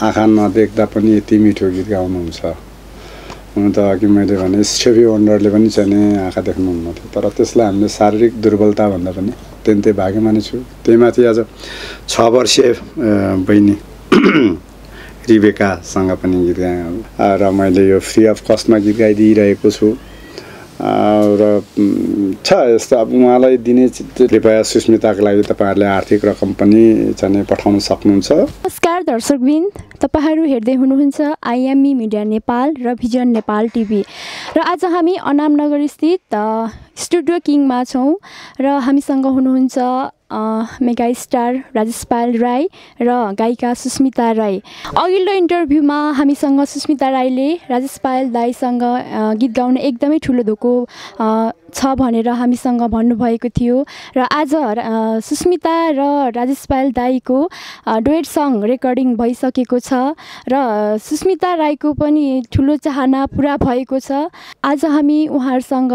आँखा नदेख्दा पनि यति मिठो गीत गाउनुहुन्छ। हुन त अघि मैले भने सेफी वन्डरले पनि चाहिँ आँखा देख्नुहुन्न थियो तर त्यसलाई हामीले शारीरिक दुर्बलता भन्दा पनि त्यही त्यही भाग्य मानेछु त्यही माथि आज छ वर्षीय बहिनी। रिबेकासँग पनि गीत गाएँ र मैले यो फ्री अफ कस्टमा गीत गाइदिइरहेको छु। र छ यस्तो। अब उहाँलाई दिने कृपया सुस्मिताको लागि तपाईँहरूले आर्थिक रकम पनि चाहिँ पठाउन सक्नुहुन्छ। नमस्कार दर्शकबिन। तपाईँहरू हेर्दै हुनुहुन्छ आइएमई मिडिया नेपाल र भिजन नेपाल टिभी। र आज हामी अनामनगर स्थित स्टुडियो किङमा छौँ। र हामीसँग हुनुहुन्छ मेगा स्टार राजेश पाल राई र गायिका सुस्मिता राई। अघिल्लो इन्टरभ्यूमा हामीसँग सुस्मिता राईले राजेश पायल दाईसँग गीत गाउन एकदमै ठुलो धोको छ भनेर हामीसँग भन्नुभएको थियो र आज सुस्मिता र राजेश पायल दाईको डुएट सङ रेकर्डिङ भइसकेको छ र सुस्मिता राईको पनि ठुलो चाहना पुरा भएको छ। आज हामी उहाँहरूसँग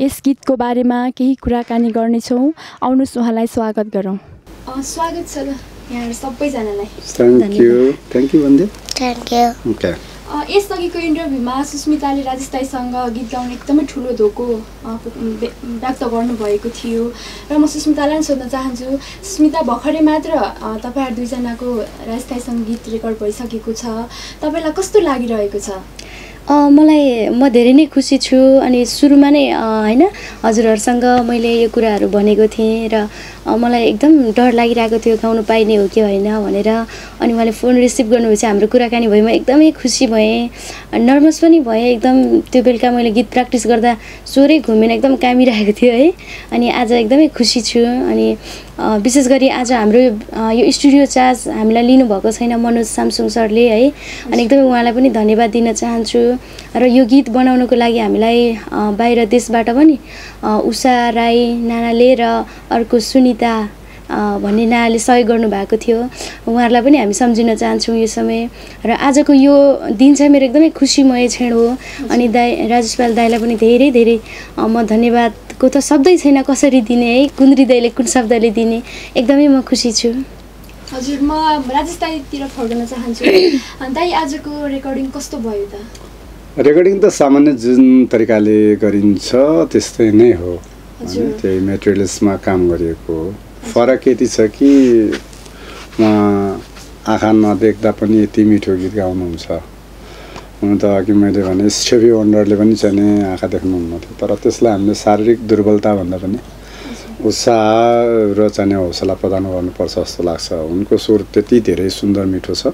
यस गीतको बारेमा केही कुराकानी गर्नेछौँ। आउनुहोस् उहाँलाई स्वागत गरौँ। स्वागत छ यहाँहरू सबैजनालाई। थ्याङ्क यू थ्याङ्क यू भन्दै थ्याङ्क यू ओके अ, यसअघिको इन्टरभ्यूमा सुस्मिताले राजेश दाईसँग गीत गाउने एकदमै ठुलो धोको व्यक्त गर्नुभएको थियो। र म सुस्मितालाई पनि सोध्न चाहन्छु सुस्मिता भर्खरै मात्र तपाईँहरू दुईजनाको राजेश दाईसँग गीत रेकर्ड भइसकेको छ। तपाईँलाई कस्तो लागिरहेको छ? मलाई म धेरै नै खुसी छु अनि सुरुमा नै होइन हजुरहरूसँग मैले यो कुराहरू भनेको थिएँ र मलाई एकदम डर लागिरहेको थियो गाउनु पाइने हो कि होइन भनेर। अनि उहाँले फोन रिसिभ गर्नुभएपछि हाम्रो कुराकानी भयो म एकदमै खुसी भएँ। नर्भस पनि भएँ एकदम त्यो बेलुका मैले गीत प्र्याक्टिस गर्दा स्वरै घुमेन एकदम कामिरहेको थियो है। अनि आज एकदमै खुसी छु अनि विशेष गरी आज हाम्रो यो स्टुडियो चार्ज हामीलाई लिनुभएको छैन मनोज सामसुङ सरले है। अनि एकदमै उहाँलाई पनि धन्यवाद दिन चाहन्छु। र यो गीत बनाउनुको लागि हामीलाई बाहिर देशबाट पनि उषा राई नानाले र अर्को सुनिता भन्ने नानाले सहयोग गर्नुभएको थियो। उहाँहरूलाई पनि हामी सम्झिन चाहन्छौँ यो समय। र आजको यो दिन चाहिँ मेरो एकदमै खुसीमय क्षण हो। अनि दाई राजेश पाल दाईलाई पनि धेरै धेरै म धन्यवादको त शब्दै छैन कसरी दिने है? कुन्द्री दाईले कुन शब्दले दिने? एकदमै म खुसी छु। हजुर म राजेश दाईतिर फर्कन चाहन्छु। दाई आजको रेकर्डिङ कस्तो भयो त? रेकर्डिङ त सामान्य जुन तरिकाले गरिन्छ त्यस्तै नै हो? त्यही मेटेरियल्समा काम गरिएको हो। फरक यति छ कि उहाँ आँखा नदेख्दा पनि यति मिठो गीत गाउनुहुन्छ। हुन त अघि मैले भने स्टेफी वन्डरले पनि चाहिँ आँखा देख्नुहुन्न थियो तर त्यसलाई हामीले शारीरिक दुर्बलता भन्दा पनि उत्साह र चाहिँ हौसला प्रदान गर्नुपर्छ जस्तो लाग्छ। उनको स्वर त्यति धेरै सुन्दर मिठो छ।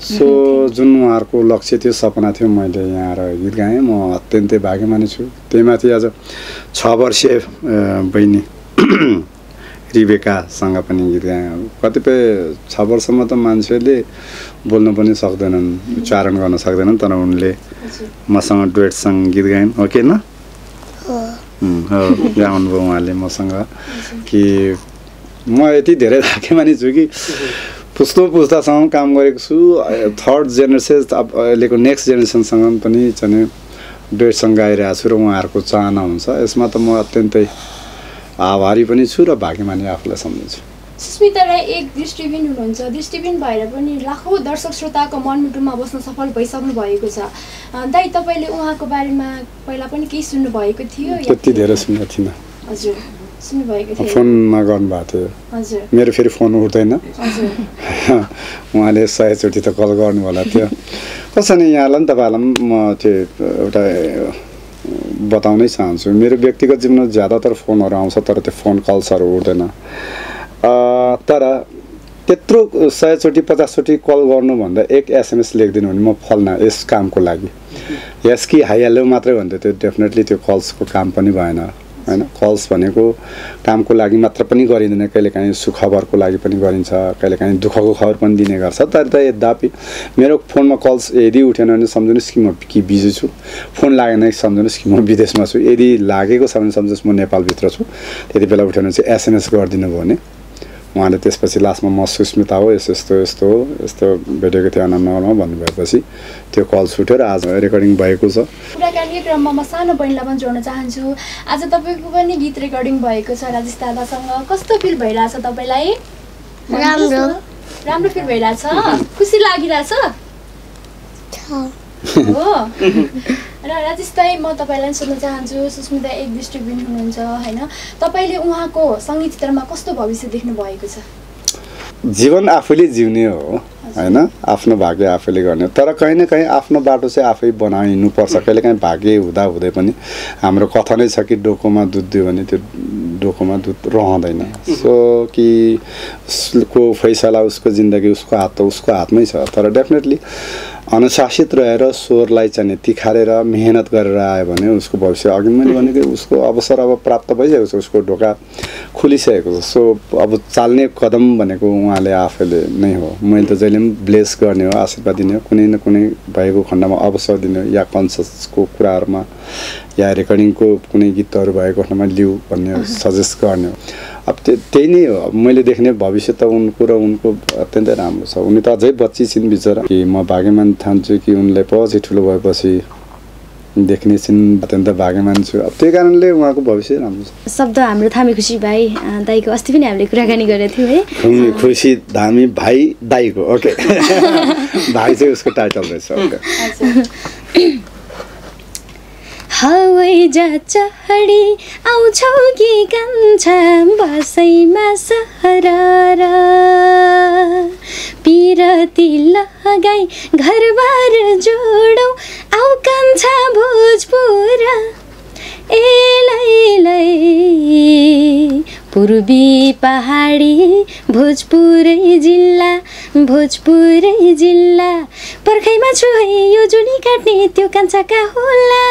सो जुन उहाँहरूको लक्ष्य थियो सपना थियो मैले यहाँ आएर गीत गाएँ। म अत्यन्तै भाग्यमानी छु। त्यही माथि आज छ वर्षीय बहिनी। रिबेकासँग पनि गीत गाएँ कतिपय छ वर्षमा त मान्छेले बोल्न पनि सक्दैनन् उच्चारण गर्न सक्दैनन् तर उनले मसँग डुएटसँग गीत गाइन्। हो कि न? हो। गाउनुभयो उहाँले मसँग कि म यति धेरै भाग्यमानी छु कि पुस्तो पुस्तासँग काम गरेको छु। थर्ड जेनेरेसन अब अहिलेको नेक्स्ट जेनेरेसनसँग पनि चाहिँ डुएटसँग गाइरहेको छु र उहाँहरूको चाहना हुन्छ। यसमा त म अत्यन्तै आभारी पनि छु र भाग्यमानी आफूलाई सम्झिन्छु। सुस्मिता राई एक दृष्टिबिन हुनुहुन्छ। दृष्टिबिन भएर पनि लाखौँ दर्शक श्रोताको मनमुटुमा बस्न सफल भइसक्नु भएको छ। दाई तपाईँले उहाँको बारेमा पहिला पनि केही सुन्नुभएको थियो? त्यति धेरै सुनेको थिइनँ। हजुर सुन्नुभएको थियो। फोनमा गर्नुभएको थियो। हजुर। मेरो फेरि फोन उठ्दैन। उहाँले सयचोटि त कल गर्नु होला थियो कसो नि यहाँलाई पनि तपाईँहरूलाई पनि म त्यो एउटा बताउनै चाहन्छु। मेरो व्यक्तिगत जीवनमा ज्यादातर फोनहरू आउँछ तर त्यो फोन कल्सहरू उठ्दैन। तर त्यत्रो सयचोटि पचासचोटि कल गर्नुभन्दा एक एसएमएस लेखिदिनु भने म फल्ना यस कामको लागि। यस कि हाइहाल्यो मात्रै भन्थ्यो त्यो डेफिनेटली त्यो कल्सको काम पनि भएन। होइन कल्स भनेको कामको लागि मात्र पनि गरिँदैन कहिलेकाहीँ सुखबरको लागि पनि गरिन्छ कहिलेकाहीँ दुःखको खबर पनि दिने गर्छ। तर त यद्यपि मेरो फोनमा कल्स यदि उठेन भने सम्झनुहोस् कि म कि बिजी छु फोन लागेन सम्झनुहोस् कि म विदेशमा छु। यदि लागेको छ भने सम्झनुहोस् म नेपालभित्र छु। त्यति बेला उठेन भने चाहिँ एसएमएस गरिदिनु भयो भने उहाँले त्यसपछि लास्टमा म सुस्मिता हो यस्तो यस्तो यस्तो हो यस्तो भेटेको थियो अनन्तनगरमा भन्नुभएपछि त्यो कल छुट्यो र आज रेकर्डिङ भएको छ। कुराकानीको क्रममा म सानो बहिनीलाई पनि जोड्न चाहन्छु। आज तपाईँको पनि गीत रेकर्डिङ भएको छ राजेश दादासँग। कस्तो फिल भइरहेछ तपाईँलाई? राम्रो। राम्रो फिल भइरहेछ? खुसी लागिरहेछ? हो। र राजेश दाई म तपाईँलाई सोध्न चाहन्छु सुस्मिता एक दृष्टिबिन हुनुहुन्छ होइन? तपाईँले उहाँको सङ्गीत क्षेत्रमा कस्तो भविष्य देख्नु भएको छ? जीवन आफूले जिउने हो होइन? आफ्नो भाग्य आफैले गर्ने। तर कहीँ न कहीँ आफ्नो बाटो चाहिँ आफै बनाइनुपर्छ। कहिले काहीँ भाग्य हुँदा हुँदै पनि हाम्रो कथनै छ कि डोकोमा दुध दियो भने त्यो डोकोमा दुध रहँदैन। सो कि उसको फैसला उसको जिन्दगी उसको हात त उसको हातमै छ। तर डेफिनेटली अनुशासित रहेर स्वरलाई चाहिँ तिखारेर मेहनत गरेर आयो भने उसको भविष्य अघि मैले भनेको उसको अवसर अब प्राप्त भइसकेको छ उसको ढोका खुलिसकेको छ। सो अब चाल्ने कदम भनेको उहाँले आफैले नै हो। मैले त जहिले पनि ब्लेस गर्ने हो आशीर्वाद दिने हो कुनै न कुनै भएको खण्डमा अवसर दिने हो या कन्सर्ट्सको कुराहरूमा या रेकर्डिङको कुनै गीतहरू भएको खण्डमा लिऊ भन्ने सजेस्ट गर्ने हो। अब त्यो त्यही नै हो। अब मैले देख्ने भविष्य त उनको र उनको अत्यन्तै राम्रो छ। उनी त अझै बच्ची छिन् बिचरा। कि म भाग्यमान ठान्छु कि उनलाई पछि ठुलो भएपछि देख्ने छिन् अत्यन्त भाग्यमान छु। अब त्यही कारणले उहाँको भविष्य राम्रो छ। शब्द हाम्रो थामी खुसी भाइ अँ, दाइको अस्ति पनि हामीले कुराकानी गरेको थियौँ है। खुसी- खुसी धामी भाइ दाईको ओके। भाइ चाहिँ उसको टाइटल रहेछ ओके। हवाई चढी आउँछौ कि कान्छा बसैमा सहर पिरती लगाई घरबार जोडौ आउ कान्छा भोजपुर। एलै पूर्वी पहाडी भोजपुरै जिल्ला भोजपुरै जिल्ला। पर्खाइमा छु है यो जुनी काट्ने त्यो कान्छाका होला।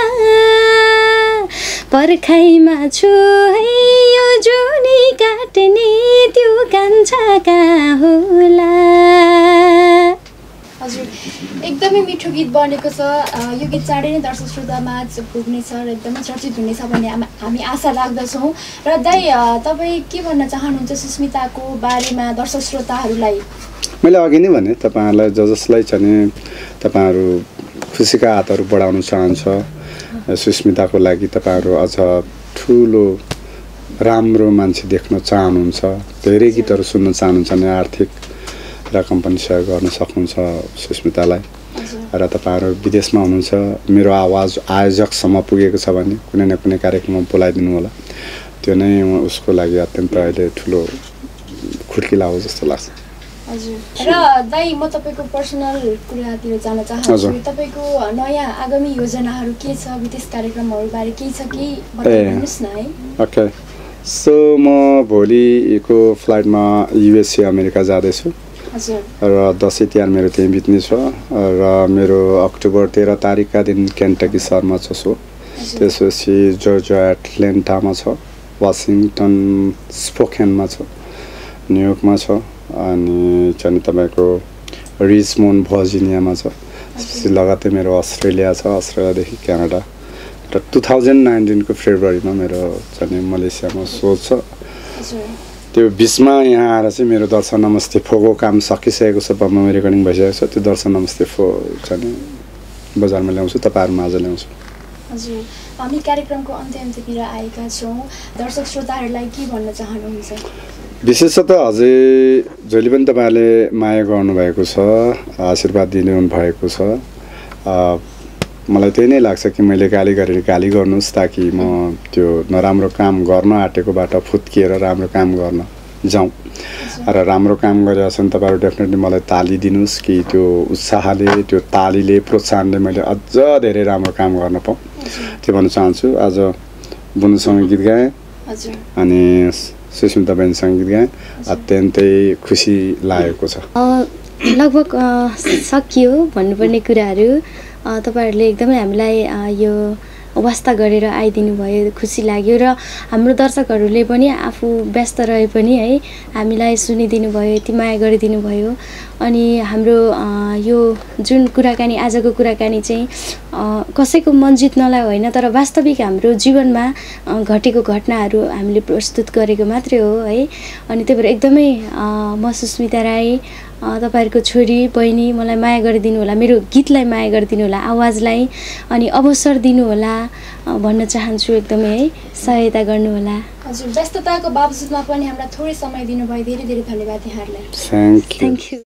पर्खाइमा छु है यो जुनी काट्ने त्यो कान्छाका होला। हजुर एकदमै मिठो गीत बनेको छ। यो गीत चाँडै नै दर्शक श्रोतामा पुग्नेछ र एकदमै चर्चित हुनेछ भन्ने हाम- आशा राख्दछौँ। र दाइ तपाईँ के भन्न चाहनुहुन्छ सुस्मिताको बारेमा दर्शक श्रोताहरूलाई? मैले अघि नै भने तपाईँहरूलाई ज जसलाई चाहिँ नि तपाईँहरू खुसीका हातहरू बढाउन चाहन्छ। सुस्मिताको लागि तपाईँहरू अझ ठुलो राम्रो मान्छे देख्न चाहनुहुन्छ। धेरै गीतहरू सुन्न चाहनुहुन्छ भने आर्थिक रकम पनि सहयोग गर्न सक्नुहुन्छ सुस्मितालाई। र तपाईँहरू विदेशमा हुनुहुन्छ मेरो आवाज आयोजकसम्म पुगेको छ भने कुनै न कुनै कार्यक्रममा बोलाइदिनु होला। त्यो नै उसको लागि अत्यन्त अहिले ठुलो खुड्किला हो जस्तो लाग्छ। हजुर। र दाइ म तपाईँको पर्सनल कुरातिर जान चाहन्छु। तपाईँको नयाँ आगामी योजनाहरू के छ? विदेश कार्यक्रमहरूबारे केही छ कि? बताइदिनुहोस् न है। ओके सो म भोलिको फ्लाइटमा युएसए अमेरिका जाँदैछु। र दसैँ तिहार मेरो त्यहीँ बित्ने छ र मेरो अक्टोबर तेह्र तारिकका दिन केन्टकी सहरमा छ सो। त्यसपछि जर्जिया एटलेन्टामा छ वासिङटन स्पोकेनमा छ न्युयोर्कमा छ अनि चाहिँ तपाईँको रिचमोन्ड भर्जिनियामा छ। त्यसपछि लगत्तै मेरो अस्ट्रेलिया छ अस्ट्रेलियादेखि क्यानाडा। र टु थाउजन्ड नाइन्टिनको फेब्रुअरीमा मेरो चाहिँ मलेसियामा सो छ। त्यो बिचमा यहाँ आएर चाहिँ मेरो दर्शन नमस्ते फोको काम सकिसकेको छ बम्बमा रेकर्डिङ भइसकेको छ त्यो दर्शन नमस्ते फो चाहिँ बजारमा ल्याउँछु तपाईँहरूमा आज ल्याउँछु। हजुर हामी कार्यक्रमको अन्त्य अन्त्यतिर आएका छौँ। दर्शक श्रोताहरूलाई के भन्न चाहनुहुन्छ? विशेषतः अझै जहिले पनि तपाईँहरूले माया गर्नुभएको छ आशीर्वाद दिनु भएको छ मलाई त्यही नै लाग्छ कि मैले गाली गरेर गाली गर्नुहोस् ताकि म त्यो नराम्रो काम गर्न आँटेकोबाट फुत्किएर राम्रो काम गर्न जाउँ। र राम्रो काम गरिरहेको छ भने तपाईँहरू डेफिनेटली मलाई ताली दिनुहोस् कि त्यो उत्साहले त्यो तालीले प्रोत्साहनले मैले अझ धेरै राम्रो काम गर्न पाऊँ। त्यो भन्न चाहन्छु। आज बुनुसँग गीत गाएँ। हजुर। अनि सुस्मिता बहिनीसँग गीत गाएँ। अत्यन्तै खुसी लागेको छ। लगभग सकियो भन्नुपर्ने कुराहरू। तपाईँहरूले एकदमै हामीलाई यो वास्ता गरेर आइदिनु भयो खुसी लाग्यो र हाम्रो दर्शकहरूले पनि आफू व्यस्त रहे पनि है हामीलाई सुनिदिनु भयो यति माया गरिदिनु भयो। अनि हाम्रो यो जुन कुराकानी आजको कुराकानी चाहिँ कसैको मन जित्नलाई होइन तर वास्तविक हाम्रो जीवनमा घटेको घटनाहरू हामीले प्रस्तुत गरेको मात्रै हो है। अनि त्यही भएर एकदमै म सुस्मिता राई तपाईँहरूको छोरी बहिनी मलाई माया गरिदिनु होला मेरो गीतलाई माया गरिदिनु होला आवाजलाई अनि अवसर दिनुहोला अ, भन्न चाहन्छु एकदमै है सहायता गर्नुहोला हजुर व्यस्तताको बावजुदमा पनि हामीलाई थोरै समय दिनुभयो धेरै धेरै धन्यवाद यहाँहरूलाई। Thank you